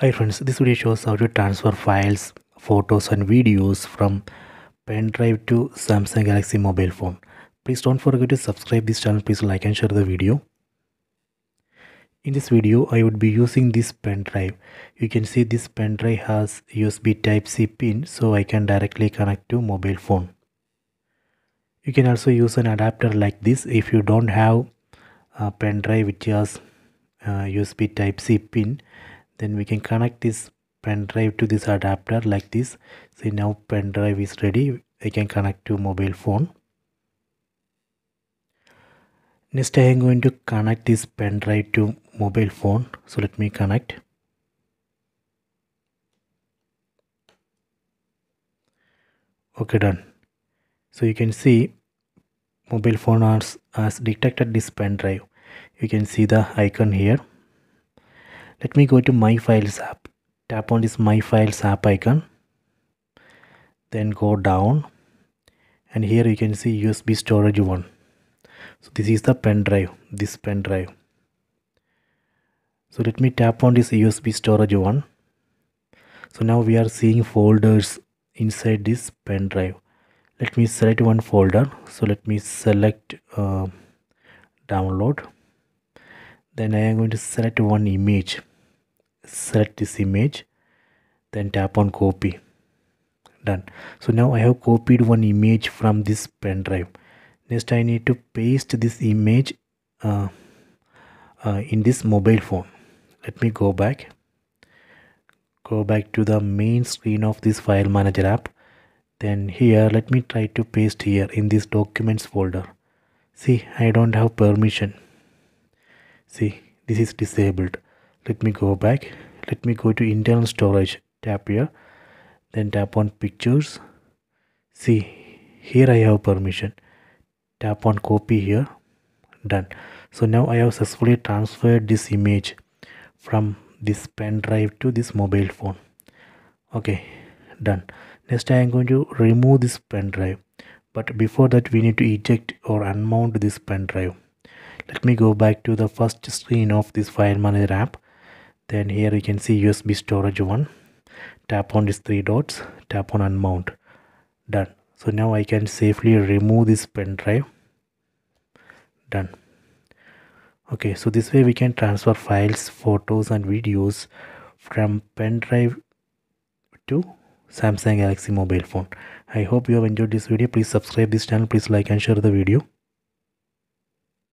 Hi friends, this video shows how to transfer files, photos and videos from pen drive to Samsung Galaxy mobile phone. Please don't forget to subscribe this channel, please like and share the video. In this video, I would be using this pen drive. You can see this pen drive has USB Type-C pin so I can directly connect to mobile phone. You can also use an adapter like this if you don't have a pen drive which has uh, USB Type-C pin then we can connect this pen drive to this adapter like this. See now pen drive is ready. I can connect to mobile phone. Next I am going to connect this pen drive to mobile phone. So let me connect. Okay done. So you can see mobile phone has, has detected this pen drive. You can see the icon here let me go to my files app. Tap on this my files app icon then go down and here you can see usb storage one. So this is the pen drive this pen drive. So let me tap on this usb storage one. So now we are seeing folders inside this pen drive. Let me select one folder. So let me select uh, download then I am going to select one image. Select this image then tap on copy. Done. So now I have copied one image from this pen drive. Next I need to paste this image uh, uh, in this mobile phone. Let me go back. Go back to the main screen of this file manager app. Then here let me try to paste here in this documents folder. See I don't have permission see this is disabled. Let me go back. Let me go to internal storage. Tap here. Then tap on pictures. See here I have permission. Tap on copy here. Done. So now I have successfully transferred this image from this pen drive to this mobile phone. Okay done. Next I am going to remove this pen drive. But before that we need to eject or unmount this pen drive let me go back to the first screen of this file manager app then here you can see usb storage one. Tap on these three dots. Tap on unmount. Done. So now i can safely remove this pen drive. Done. Okay so this way we can transfer files photos and videos from pen drive to samsung galaxy mobile phone. I hope you have enjoyed this video. Please subscribe this channel. Please like and share the video